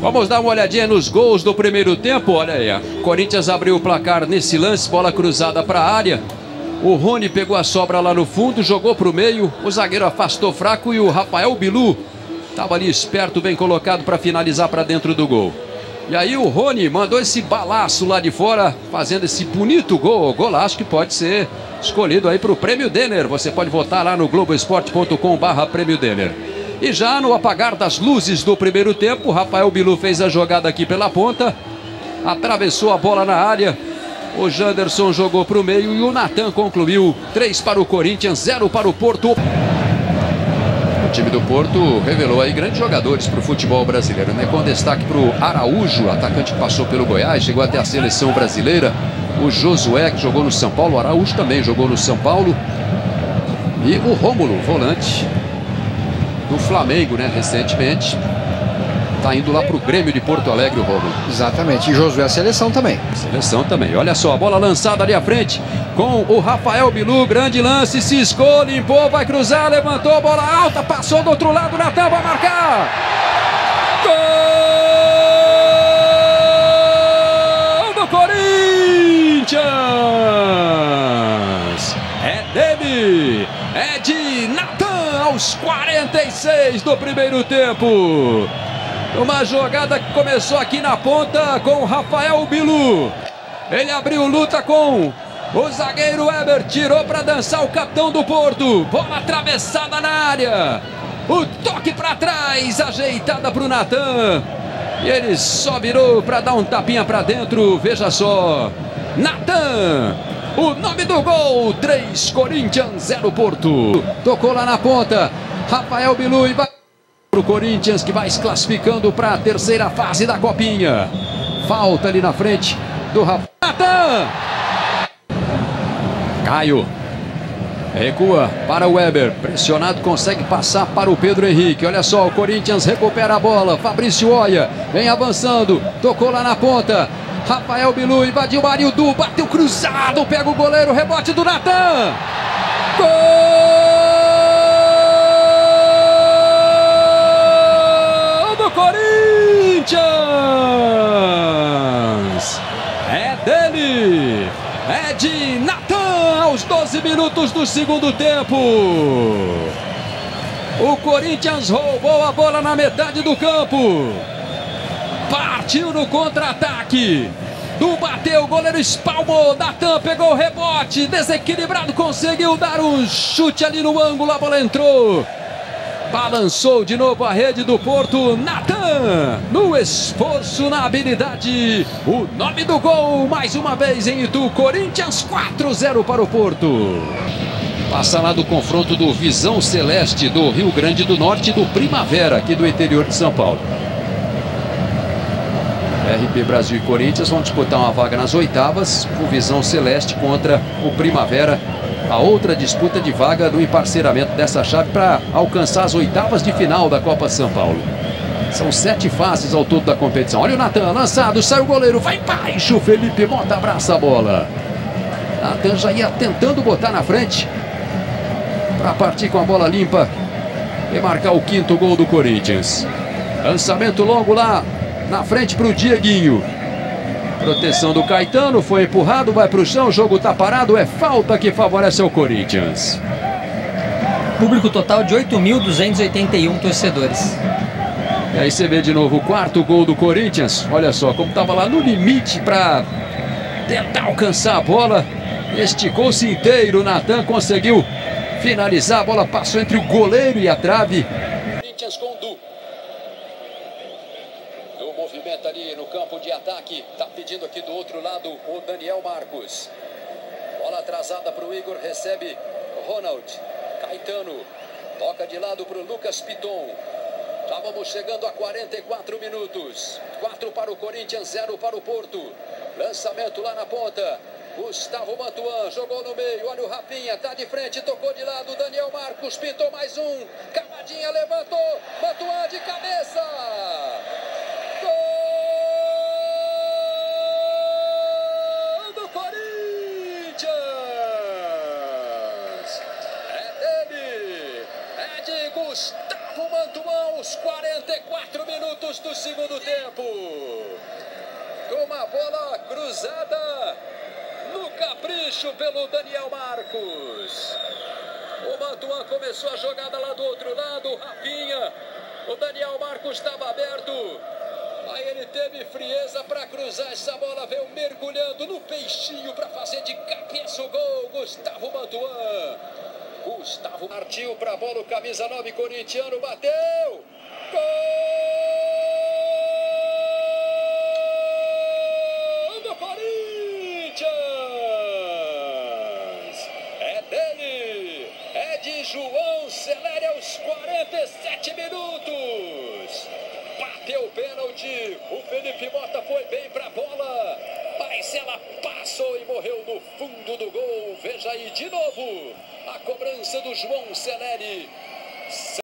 Vamos dar uma olhadinha nos gols do primeiro tempo. Olha aí, Corinthians abriu o placar nesse lance, bola cruzada para a área. O Rony pegou a sobra lá no fundo, jogou para o meio. O zagueiro afastou fraco e o Rafael Bilu estava ali esperto, bem colocado para finalizar para dentro do gol. E aí o Rony mandou esse balaço lá de fora, fazendo esse bonito gol, golaço que pode ser escolhido aí para o Prêmio Denner. Você pode votar lá no globoesporte.com barra Prêmio Denner. E já no apagar das luzes do primeiro tempo, Rafael Bilu fez a jogada aqui pela ponta, atravessou a bola na área, o Janderson jogou para o meio e o Natan concluiu. 3 para o Corinthians, 0 para o Porto. O time do Porto revelou aí grandes jogadores para o futebol brasileiro, né? Com destaque para o Araújo, atacante que passou pelo Goiás, chegou até a seleção brasileira. O Josué, que jogou no São Paulo. O Araújo também jogou no São Paulo. E o Rômulo, volante do Flamengo, né? Recentemente. Tá indo lá pro Grêmio de Porto Alegre, o Rômulo. Exatamente. E Josué a seleção também. Seleção também. Olha só, a bola lançada ali à frente com o Rafael Bilu. Grande lance, ciscou, limpou, vai cruzar, levantou, bola alta, passou do outro lado, Natan vai marcar. Aos 46 do primeiro tempo. Uma jogada que começou aqui na ponta com Rafael Bilu. Ele abriu luta com o zagueiro Weber. Tirou para dançar o capitão do Porto. Bola atravessada na área. O toque para trás, ajeitada para o Natan. E ele só virou para dar um tapinha para dentro. Veja só. Natan. O nome do gol: 3 Corinthians, 0 Porto. Tocou lá na ponta. Rafael Bilu e vai para o Corinthians que vai se classificando para a terceira fase da Copinha. Falta ali na frente do Rafa. Caio. Recua para o Weber. Pressionado, consegue passar para o Pedro Henrique. Olha só, o Corinthians recupera a bola. Fabrício Oia vem avançando. Tocou lá na ponta. Rafael Bilu invadiu Marildu. Bateu cruzado. Pega o goleiro. Rebote do Natan. Gol do Corinthians. É dele. É de Natan aos 12 minutos do segundo tempo. O Corinthians roubou a bola na metade do campo. Partiu no contra-ataque. Do bateu, o goleiro espalmou. Natan pegou o rebote. Desequilibrado, conseguiu dar um chute ali no ângulo. A bola entrou. Balançou de novo a rede do Porto. Natan, no esforço, na habilidade. O nome do gol, mais uma vez em Itu. Corinthians 4-0 para o Porto. Passa lá do confronto do Visão Celeste do Rio Grande do Norte do Primavera, aqui do interior de São Paulo. RP Brasil e Corinthians vão disputar uma vaga nas oitavas, o Visão Celeste contra o Primavera. A outra disputa de vaga do emparceiramento dessa chave para alcançar as oitavas de final da Copa São Paulo. São sete fases ao todo da competição. Olha o Natan, lançado, sai o goleiro, vai baixo, Felipe Mota abraça a bola. Natan já ia tentando botar na frente para partir com a bola limpa e marcar o quinto gol do Corinthians. Lançamento longo lá na frente para o Dieguinho. Proteção do Caetano, foi empurrado, vai para o chão, o jogo está parado, é falta que favorece o Corinthians. Público total de 8.281 torcedores. E aí você vê de novo o quarto gol do Corinthians. Olha só como estava lá no limite para tentar alcançar a bola. Esticou-se inteiro, Natan conseguiu finalizar, a bola passou entre o goleiro e a trave. Corinthians com Du. O movimento ali no campo de ataque. Tá pedindo aqui do outro lado o Daniel Marcos. Bola atrasada para o Igor, recebe Ronald. Caetano. Toca de lado para o Lucas Piton. Já vamos chegando a 44 minutos. 4 para o Corinthians, 0 para o Porto. Lançamento lá na ponta. Gustavo Mantuan jogou no meio. Olha o Rapinha, tá de frente, tocou de lado. Daniel Marcos pintou mais um. Camadinha levantou. Mantuan de cabeça. 44 minutos do segundo tempo. Uma bola cruzada no capricho pelo Daniel Marcos. O Mantuan começou a jogada lá do outro lado, Rafinha. O Daniel Marcos estava aberto. Aí ele teve frieza para cruzar essa bola, veio mergulhando no peixinho para fazer de cabeça o gol. Gustavo Mantuan. Gustavo partiu para a bola, o camisa 9 corintiano bateu. Gol do Corinthians! É dele, é de João Celere aos 47 minutos. Bateu o pênalti, o Felipe Mota foi bem para a bola, mas ela passou e morreu no fundo do gol. Veja aí de novo a cobrança do João Celere.